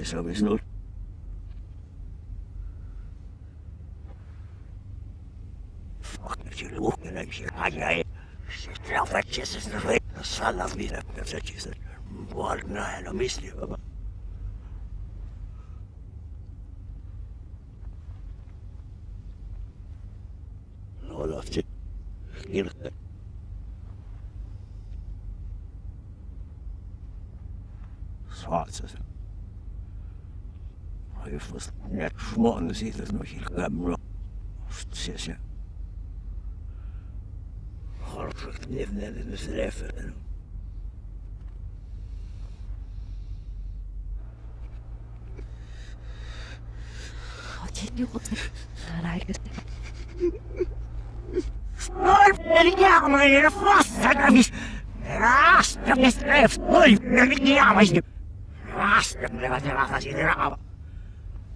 Весел веснул. Факничи лухнена еще хозяин. Штрафачи сестры. Салав мира. Всячи сестры. Вольная, но мысли. Ну, ловчик. Кирка. Svartses. حيفصل شموع نسيت نمشي الكامل nog hier? خرجت بنفنا نسلافة Raast, dat is echt. Oei, dat is niet aan, maar je. Raast, dat is niet aan, maar je.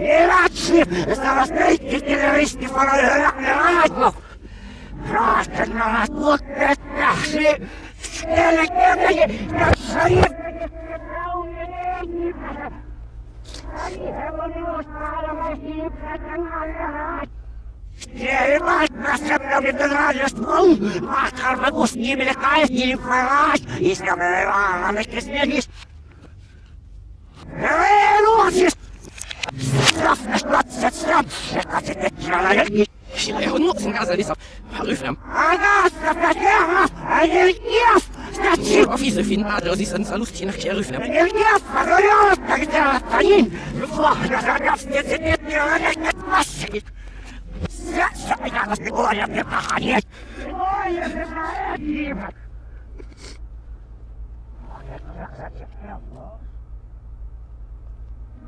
Иначе заразные террористы разных граждан будут наши скелетные наши Снимать нас обновлен радиоствол, Мастер могу с ними летать, не фараж, Если бы вы вам объяснились. Вы носишь Matar vos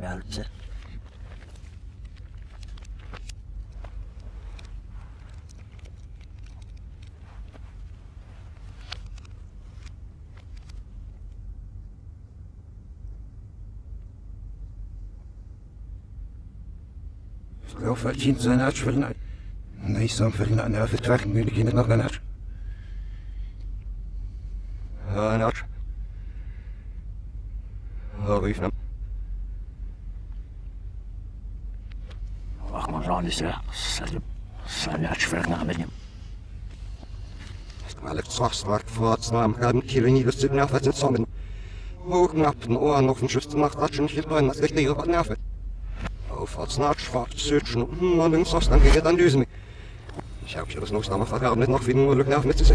Marm en Belze. Wel verdient zijn uitvulling. Nee, zo'n verliezen aan de vertraging moet ik in het nog een killen niet dus nerven het sommen. Hoog nappen oor nog een juste nacht dat je niet gebruikt dat ik niet op nerven. Auf als Nachschwach sötschen und aus dann geht dann düsen. Ich hab hier das vergaben nicht noch wie nur Glück nerven mit.